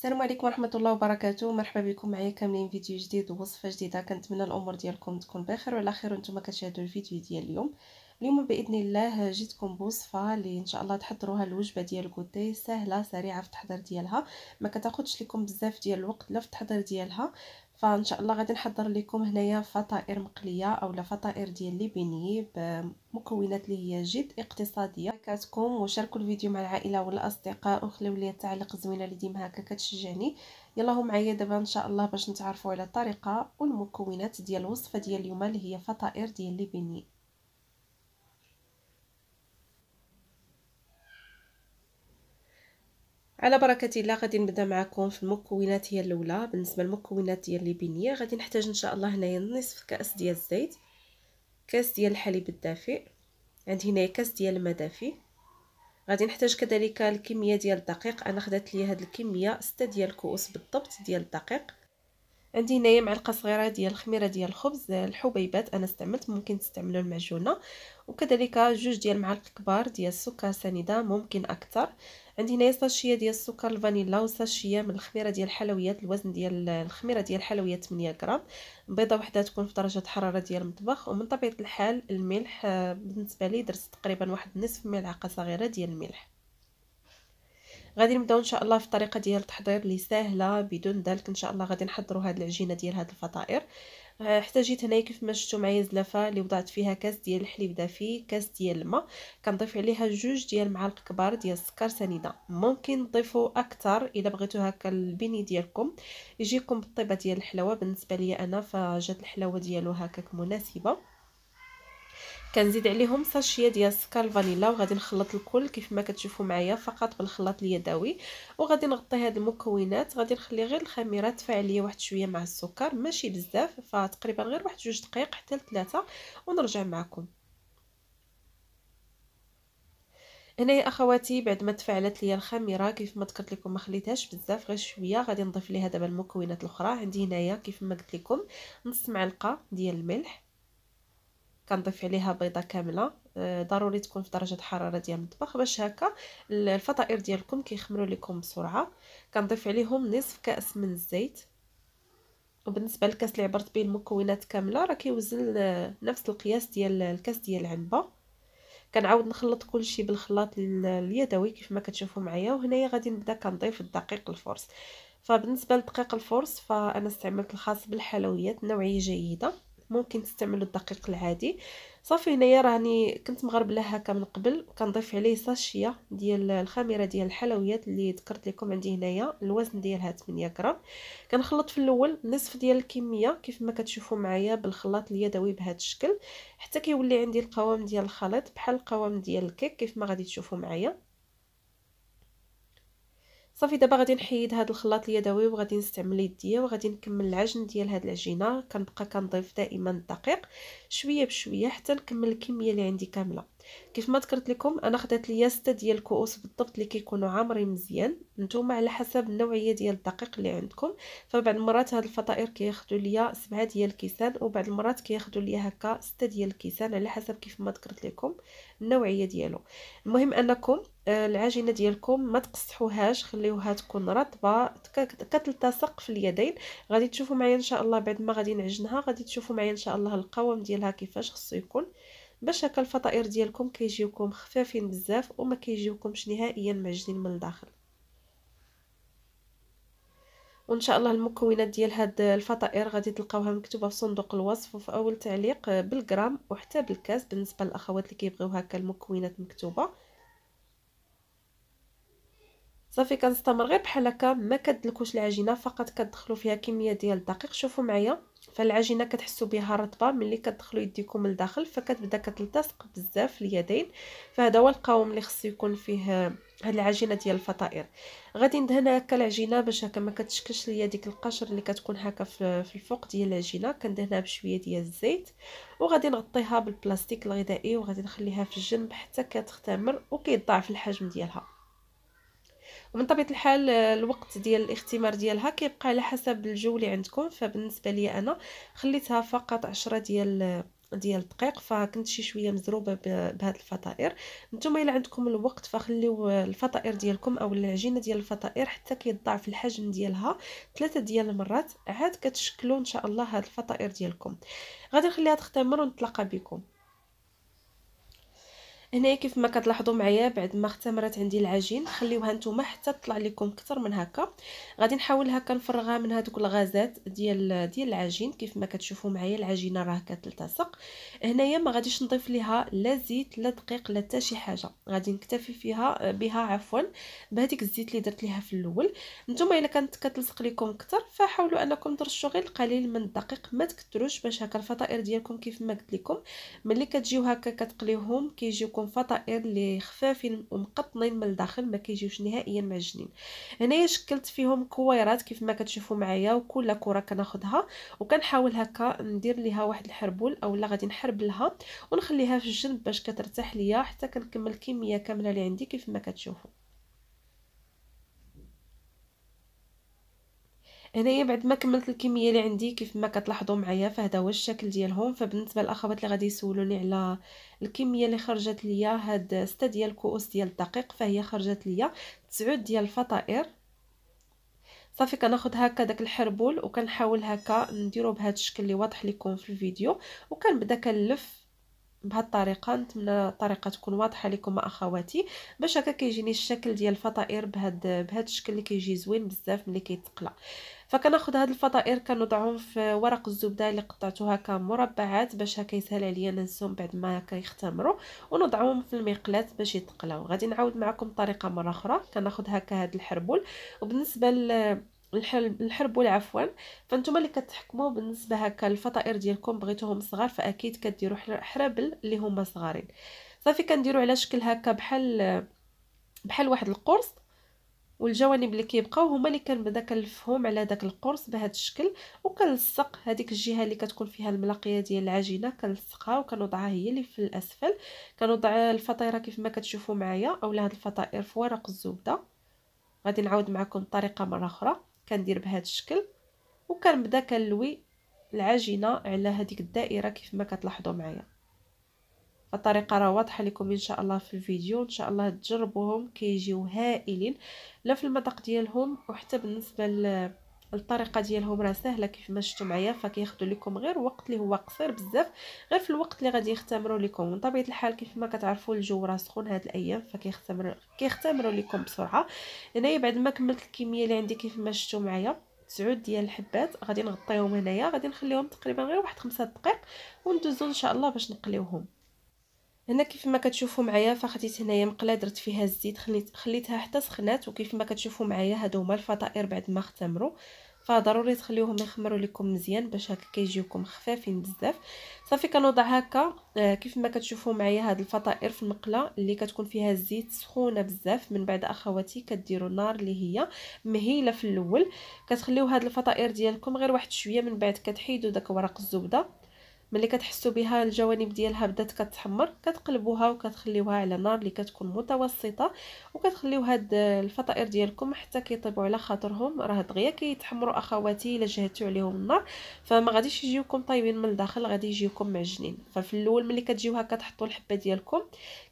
السلام عليكم ورحمة الله وبركاته. مرحبا بكم معايا كاملين فيديو جديد ووصفة جديدة. كنتمنى الأمور ديالكم تكون بخير وعلى خير وأنتم كتشاهدوا الفيديو ديال اليوم. اليوم بإذن الله جيتكم بوصفة اللي إن شاء الله تحضروها الوجبة ديال الكوتي سهلة سريعة في التحضير ديالها. ما كتاخذش لكم بزاف ديال الوقت لا في التحضير ديالها. فان شاء الله غادي نحضر لكم هنايا فطائر مقلية اولا فطائر ديال لي بيني بمكونات اللي هي جد اقتصادية. كاتكم وشاركوا الفيديو مع العائلة والأصدقاء وخليو لي التعليق الزوينه اللي ديما هكا كتشجعني. يلا هو معايا دابا إن شاء الله باش نتعرفوا على الطريقة والمكونات ديال الوصفة ديال اليوم اللي هي فطائر ديال لي بيني على بركة الله غادي نبدأ معكم في المكونات هي الأولى. بالنسبة للمكونات ديال لي بينيه غادي نحتاج إن شاء الله هنايا نصف كأس ديال الزيت كأس ديال الحليب الدافئ عندي هنايا كأس ديال الماء دافي غادي نحتاج كذلك الكمية ديال الدقيق أنا خدات لي هاد الكمية 6 ديال الكؤوس بالضبط ديال الدقيق. عندي هنايا معلقة صغيرة ديال الخميرة ديال الخبز الحبيبات أنا استعملت ممكن تستعملوا المعجونة. وكذلك جوج ديال المعالق كبار ديال السكر سنيدة ممكن أكثر. عندي هنايا ساشيه ديال السكر الفانيلا وساشيه من الخميرة ديال الحلويات الوزن ديال الخميرة ديال الحلويات 8 غرام. بيضة وحده تكون في درجة حرارة ديال المطبخ. ومن طبيعة الحال الملح آه، بالنسبة لي درت تقريبا واحد نصف ملعقة صغيرة ديال الملح. غادي نبداو إن شاء الله في الطريقة ديال التحضير اللي سهله بدون دلك إن شاء الله غادي نحضروا هاد العجينة ديال هاد الفطائر. احتاجيت هنايا كيف ما شفتوا معايا زلافه اللي وضعت فيها كاس ديال الحليب دافي كاس ديال الماء. كنضيف عليها جوج ديال المعالق كبار ديال السكر سنيدة. ممكن تضيفوا أكثر إلا بغيتوا هكا البني ديالكم. يجيكم بالطيبة ديال الحلاوه بالنسبة لي أنا فجات الحلاوه ديالو هكاك مناسبة. كنزيد عليهم ساشية ديال السكر الفانيلا وغادي نخلط الكل كيف ما كتشوفوا معايا فقط بالخلاط اليدوي. وغادي نغطي هاد المكونات غادي نخلي غير الخميره تفاعل ليا واحد شوية مع السكر ماشي بزاف فتقريبا غير واحد جوج دقائق حتى لثلاثه ونرجع معكم. هنايا أخواتي بعد ما تفاعلت ليا الخميرة كيف ما ذكرت لكم ما خليتهاش بزاف غير شوية غادي نضيف ليها دابا المكونات الأخرى. عندي هنايا كيف ما قلت لكم نص معلقة ديال الملح كنضيف عليها بيضة كاملة. آه، ضروري تكون في درجة حرارة ديال المطبخ. باش هكا الفطائر ديالكم كيخمروا لكم بسرعة. كنضيف عليهم نصف كأس من الزيت. وبالنسبة للكاس اللي عبرت به المكونات كاملة راه كيوزن نفس القياس ديال الكاس ديال العنبة. كنعاود نخلط كلشي بالخلاط اليدوي كيف ما كتشوفوا معايا. وهنايا غادي نبدأ كنضيف الدقيق الفرص فبالنسبة لدقيق الفرص فأنا استعملت الخاص بالحلويات نوعية جيدة. ممكن تستعملوا الدقيق العادي. صافي هنايا راني كنت مغربله هكا من قبل. كنضيف عليه ساشيه ديال الخميرة ديال الحلويات اللي ذكرت لكم عندي هنايا. الوزن ديالها 8 غرام. كنخلط في الأول نصف ديال الكمية كيف ما كتشوفوا معايا بالخلاط اليدوي بهذا الشكل. حتى كيولي عندي القوام ديال الخليط بحال القوام ديال الكيك كيف ما غادي تشوفوا معايا. صافي دابا غادي نحيد هذا الخلاط اليدوي وغادي نستعمل يديا وغادي نكمل العجن ديال هذه العجينة. كنبقى كنضيف دائما الدقيق شوية بشوية حتى نكمل الكمية اللي عندي كاملة. كيف ما ذكرت لكم أنا خدات ليا 6 ديال الكؤوس بالضبط اللي كيكونوا عامرين مزيان. نتوما على حسب النوعية ديال الدقيق اللي عندكم. فبعض المرات هاد الفطائر كياخذوا ليا 7 ديال الكيسان وبعض المرات كياخذوا ليا هكا 6 ديال الكيسان على حسب كيف ما ذكرت لكم النوعية ديالو. المهم أنكم آه، العجينة ديالكم ما تقصحوهاش خليوها تكون رطبة كتلتصق في اليدين. غادي تشوفوا معايا إن شاء الله بعد ما غادي نعجنها غادي تشوفوا معايا إن شاء الله القوام ديالها كيفاش خصو يكون. باش هكا الفطائر ديالكم كيجيوكم خفافين بزاف وما كيجيوكمش نهائيا معجنين من الداخل. وإن شاء الله المكونات ديال هاد الفطائر غادي تلقاوها مكتوبة في صندوق الوصف وفي أول تعليق بالغرام وحتى بالكاس بالنسبة للأخوات اللي كيبغيو هكا المكونات مكتوبة. صافي كنستمر غير بحال هكا ما كدلكوش العجينة فقط كتدخلوا فيها كمية ديال الدقيق. شوفوا معايا. فالعجينة كتحسوا بها رطبة ملي كتدخلوا يديكم لداخل فكتبدا كتلتصق بزاف اليدين. فهذا هو القوام اللي خصو يكون فيه هاد العجينة ديال الفطائر. غادي ندهن هكا العجينة باش هكا ما كتشكلش ليا ديك القشر اللي كتكون هكا في الفوق ديال العجينة. كندهنها بشوية ديال الزيت وغادي نغطيها بالبلاستيك الغذائي وغادي نخليها في الجنب حتى كتختمر وكيضاعف الحجم ديالها. ومن طبيعة الحال الوقت ديال الاختمار ديالها كيبقى على حسب الجو اللي عندكم. فبالنسبة لي أنا خليتها فقط عشرة ديال ديال الدقيق فكنت شي شوية مزروبة بهاد الفطائر. نتوما إلا عندكم الوقت فخليو الفطائر ديالكم أو العجينة ديال الفطائر حتى كيضاعف الحجم ديالها ثلاثة ديال المرات. عاد كتشكلوا إن شاء الله هاد الفطائر ديالكم. غادي نخليها تختمر ونتلاقى بكم. هنايا كيف ما كتلاحظوا معايا بعد ما اختمرت عندي العجين خليوها نتوما حتى تطلع لكم أكثر من هكا. غادي نحاول هكا نفرغها من هذوك الغازات ديال ديال العجين. كيف ما كتشوفوا معايا العجينة راه كتلتصق. هنايا ما غاديش نضيف ليها لا زيت لا دقيق لا حتى شي حاجة. غادي نكتفي فيها بها عفوا بهذيك الزيت اللي درت ليها في الأول. نتوما إلا كانت كتلصق لكم أكثر فحاولوا أنكم ترشوا غير القليل من الدقيق. ما تكثروش باش هكا الفطائر ديالكم كيف ما قلت لكم. ملي كتجيو هكا كتقليوهم كيجيوكم عندكم فطائر اللي خفافين ومقطنين من الداخل ما كيجيوش نهائيا معجنين هنايا شكلت فيهم كويرات كيف ما كتشوفوا معايا وكل كرة كناخذها وكنحاول هكا ندير ليها واحد الحربول اولا غادي نحرب لها ونخليها في الجنب باش كترتاح ليا حتى كنكمل الكميه كاملة اللي عندي كيف ما كتشوفوا هنايا بعد ما كملت الكميه اللي عندي كيف ما كتلاحظوا معايا فهذا هو الشكل ديالهم. فبالنسبة للأخوات اللي غادي يسولوني على الكميه اللي خرجت ليا هاد 6 ديال الكؤوس ديال الدقيق فهي خرجت ليا 9 ديال الفطائر. صافي كناخذ هكا داك الحربول وكنحاول هكا نديرو بهذا الشكل اللي واضح لكم في الفيديو وكنبدا كنلف بهذه الطريقة. نتمنى الطريقة تكون واضحة لكم أخواتي باش هكا كيجيني الشكل ديال الفطائر بهذا بهذا الشكل اللي كيجي زوين بزاف ملي كيتقلى. فكناخذ هاد الفطائر كنوضعهم في ورق الزبدة اللي قطعته هكا مربعات باش هكا يسهل عليا ننسهم بعد ما كيختمروا ونوضعهم في المقلاة باش يتقلاو. غادي نعاود معكم الطريقة مرة أخرى. كناخذ هكا هاد الحربول. وبالنسبة الحربول عفوا فأنتم اللي كتحكموا بالنسبة هكا الفطائر ديالكم بغيتوهم صغار فأكيد كديروا حرابل اللي هما صغارين. صافي كنديروا على شكل هكا بحال بحال واحد القرص. والجوانب اللي كيبقاو هما اللي كنبدا كنلفهم على داك القرص بهذا الشكل وكنلصق هذيك الجهة اللي كتكون فيها الملاقية ديال العجينة كنلصقها وكنوضعها هي اللي في الأسفل. كنوضع الفطيرة كيف ما كتشوفوا معايا أولا هاد الفطائر في ورق الزبدة. غادي نعاود معكم الطريقة مرة أخرى. كندير بهذا الشكل وكنبدا كنلوي العجينة على هذيك الدائرة كيف ما كتلاحظوا معايا. الطريقة راه واضحة لكم إن شاء الله في الفيديو. إن شاء الله تجربوهم كيجيو هائلين. لا في المذاق ديالهم وحتى بالنسبة الطريقة ديالهم راه سهلة كيف ما شفتوا معايا فكياخذوا لكم غير وقت اللي هو قصير بزاف غير في الوقت اللي غادي يختمروا لكم. من طبيعه الحال كيف ما كتعرفوا الجو راه سخون هاد الأيام فكيختمر كيختمروا لكم بسرعة. هنايا بعد ما كملت الكمية اللي عندي كيف ما شفتوا معايا تسعود ديال الحبات غادي نغطيهم هنايا غادي نخليهم تقريبا غير واحد خمسة دقائق وندوزو إن شاء الله باش نقليوهم. هنا كيف ما كتشوفوا معايا فخديت هنايا مقلة درت فيها الزيت خليت خليتها حتى سخنات وكيف ما كتشوفوا معايا هادو هما الفطائر بعد ما اختمروا. فضروري تخليوهم يخمروا لكم مزيان باش هكا كيجيوكم خفافين بزاف. صافي كنوضع هكا. آه كيف ما كتشوفوا معايا هاد الفطائر في المقلة اللي كتكون فيها الزيت سخونة بزاف. من بعد أخواتي كديروا النار اللي هي مهيلة في الأول. كتخليو هاد الفطائر ديالكم غير واحد شوية من بعد كتحيدوا داك ورق الزبدة. ملي كتحسوا بها الجوانب ديالها بدات كتحمر كتقلبوها وكتخليوها على نار اللي كتكون متوسطة وكتخليو هاد الفطائر ديالكم حتى كيطيبوا على خاطرهم. راه دغيا كيتحمروا أخواتي إلا جهدتوا عليهم النار. فما غاديش يجيوكم طايبين من الداخل غادي يجيوكم معجنين. ففي الأول ملي كتجيو هكا تحطوا الحبة ديالكم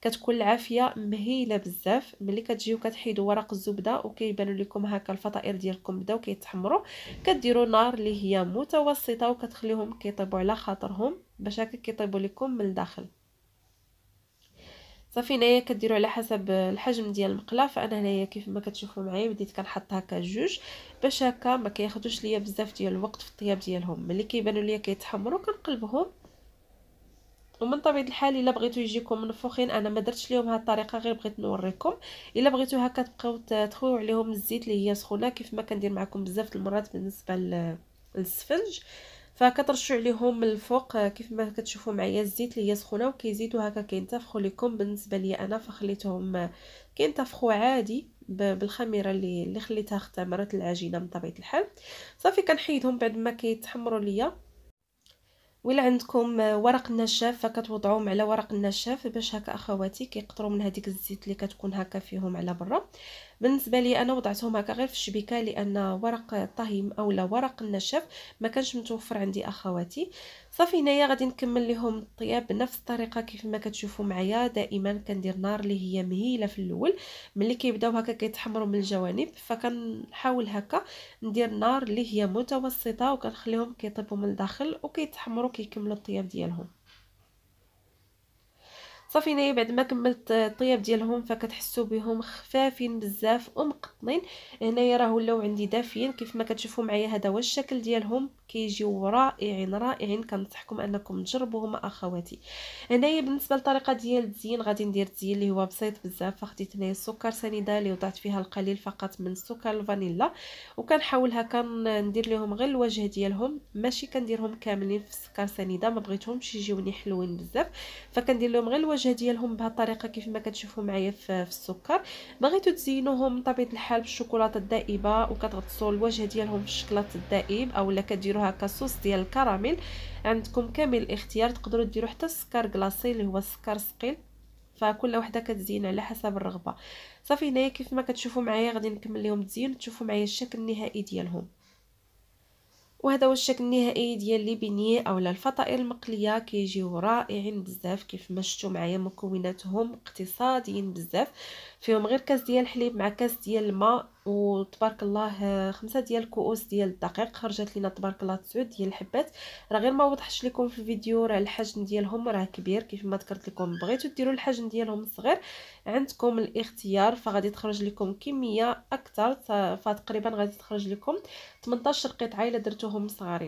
كتكون العافية مهيلة بزاف. ملي كتجيو كتحيدوا ورق الزبدة وكيبانوا لكم هكا الفطائر ديالكم بداو كيتحمروا كديروا نار اللي هي متوسطة وكتخليهم كيطيبوا على خاطرهم. باش هكا كيطيبوا لكم من الداخل صافي هنايا كديروا على حسب الحجم ديال المقلة فأنا هنايا كيف ما كتشوفوا معايا بديت كنحط هكا جوج باش هكا ما كياخذوش ليا بزاف ديال الوقت في الطياب ديالهم. ملي كيبانوا ليا كيتحمروا كنقلبهم. ومن طبيعة الحال إلا بغيتو يجيكم منفوخين أنا ما درتش ليهم هاد الطريقة غير بغيت نوريكم. إلا بغيتو هكا تبقاو تخويو عليهم الزيت اللي هي سخونة كيف ما كندير معكم بزاف المرات بالنسبة للسفنج. فكترشوا عليهم من الفوق كيف ما كتشوفوا معايا الزيت اللي هي سخونة وكيزيدوا هكا كينتفخوا لكم بالنسبة لي أنا فخليتهم كينتفخوا عادي بالخميرة اللي اللي خليتها اختمرت العجينة من طبيعه الحال. صافي كنحيدهم بعد ما كيتحمروا ليا. ولا عندكم ورق النشاف فكتوضعوهم على ورق النشاف باش هكا أخواتي كيقطروا من هذيك الزيت اللي كتكون هكا فيهم على برا. بالنسبة لي أنا وضعتهم هكا غير في الشبكة لأن ورق الطهي اولا ورق النشف ما كانش متوفر عندي أخواتي. صافي هنايا غادي نكمل لهم الطياب بنفس الطريقة كيف ما كتشوفوا معايا. دائما كندير نار اللي هي مهيلة في الأول ملي كيبداو هكا كيتحمروا من الجوانب. فكنحاول هكا ندير نار اللي هي متوسطة وكنخليهم كيطيبوا من الداخل وكيتحمروا كيكملوا الطياب ديالهم. صافي هنايا بعد ما كملت الطياب ديالهم فكتحسوا بهم خفافين بزاف ومقطنين هنايا راه ولاو عندي دافين كيف ما كتشوفوا معايا هذا هو الشكل ديالهم. كيجيو رائعين رائعين. كنصحكم أنكم تجربوهم أخواتي. هنايا بالنسبة للطريقه ديال التزيين غادي ندير التزيين اللي هو بسيط بزاف. فخديت هنايا السكر سنيدة اللي وضعت فيها القليل فقط من سكر الفانيلا. وكنحاول هكا ندير لهم غير الوجه ديالهم. ماشي كنديرهم كاملين في السكر سنيدة ما بغيتهمش يجيوني حلوين بزاف. فكندير لهم غير الوجه ديالهم بهذه الطريقة كيف ما كتشوفوا معايا في, في السكر. بغيتو تزينوهم بطبيعه الحال بالشوكولاتة الدائبة وكتغطسوا الوجه ديالهم في الشكلاط الدائب اولا كديروا هكا صوص ديال الكراميل. عندكم كامل الاختيار تقدروا ديروا حتى السكر كلاصي اللي هو السكر ثقيل. فكل وحدة كتزين على حسب الرغبة. صافي هنايا كيف ما كتشوفوا معايا غادي نكمل لهم تزيين تشوفوا معايا الشكل النهائي ديالهم. وهذا هو الشكل النهائي ديال لي بيني اولا الفطائر المقلية كيجيو رائعين بزاف كيف ما شفتوا معايا مكوناتهم اقتصاديين بزاف. فيهم غير كاس ديال الحليب مع كاس ديال الماء وتبارك الله خمسة ديال الكؤوس ديال الدقيق خرجت لينا تبارك الله تسعود ديال الحبات. راه غير ما وضحش لكم في الفيديو راه الحجم ديالهم راه كبير كيف ما ذكرت لكم بغيتو ديروا الحجم ديالهم صغير عندكم الاختيار فغادي تخرج لكم كمية أكثر فتقريبا غادي تخرج لكم 18 قطعه الا درتوهم صغارين.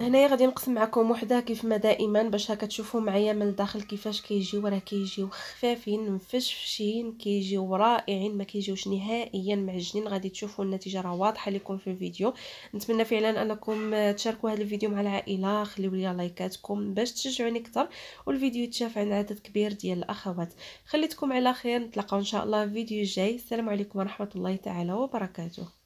هنايا غادي نقسم معكم وحدة كيف ما دائما باش هكا تشوفوا معايا من الداخل كيفاش كيجيو راه كيجيو خفافين مفشفشين كيجيو رائعين ما كيجيوش نهائيا معجنين. غادي تشوفوا النتيجة راه واضحة لكم في الفيديو. نتمنى فعلا أنكم تشاركوا هذا الفيديو مع العائلة. خليوا لي لايكاتكم باش تشجعوني أكثر والفيديو يتشاف عند عدد كبير ديال الأخوات. خليتكم على خير نتلاقاو إن شاء الله في فيديو جاي. السلام عليكم ورحمة الله تعالى وبركاته.